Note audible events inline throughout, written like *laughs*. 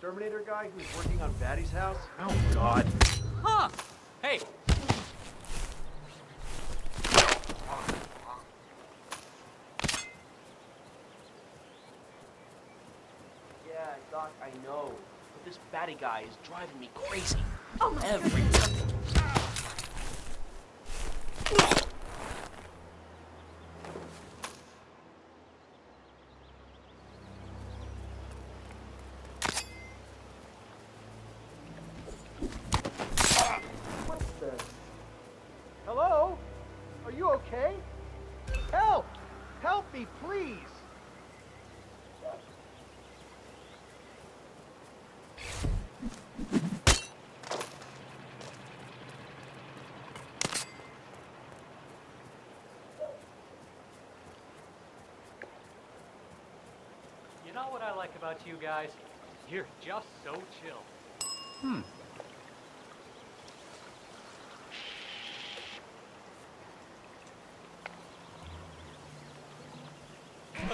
exterminator guy who's working on Batty's house? Oh, God. Huh. Hey, Yeah, Doc, I know. But this Batty guy is driving me crazy. Oh Every time. Me, please! you know what I like about you guys? You're just so chill. Hmm.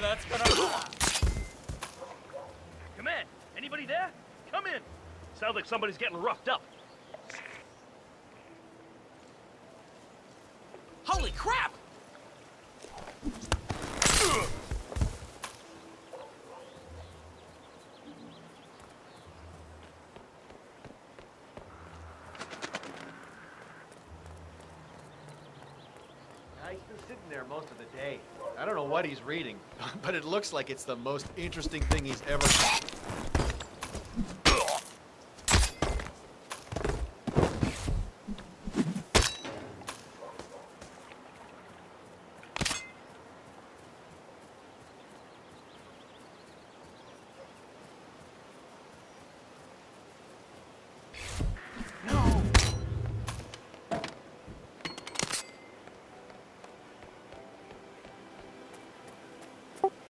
That's. Come in. Anybody there? Come in. Sounds like somebody's getting roughed up. Holy crap! He's been sitting there most of the day. I don't know what he's reading, *laughs* but it looks like it's the most interesting thing he's ever.